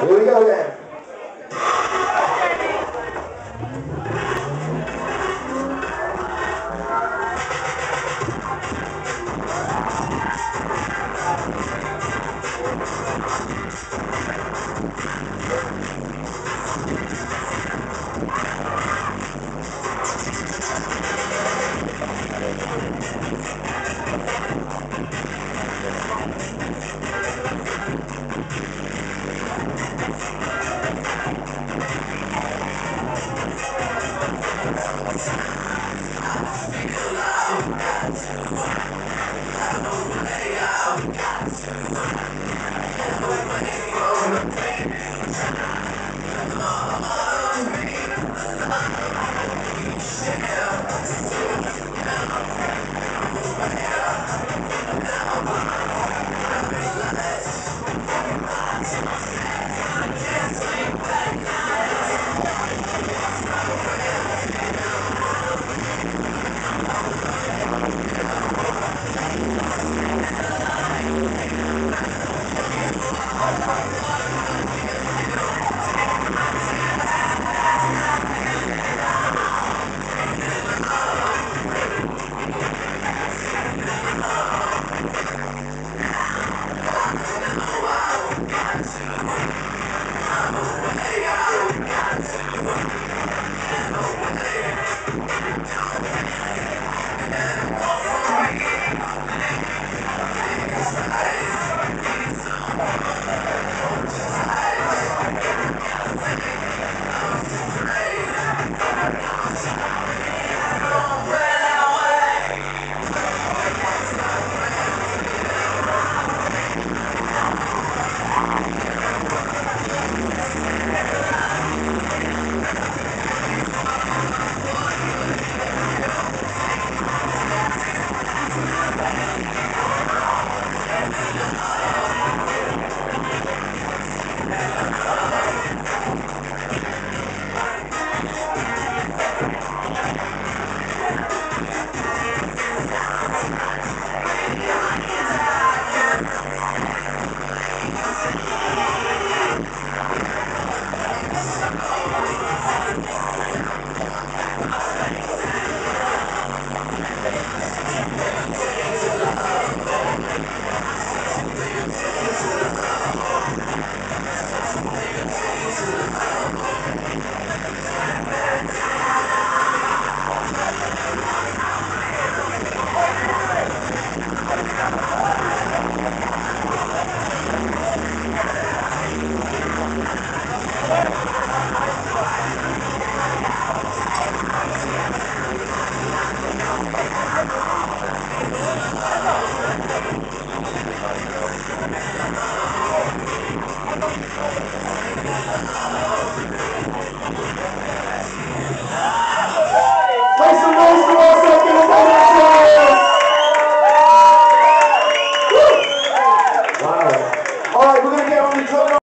Here we go then. Thank you. Go, go, go.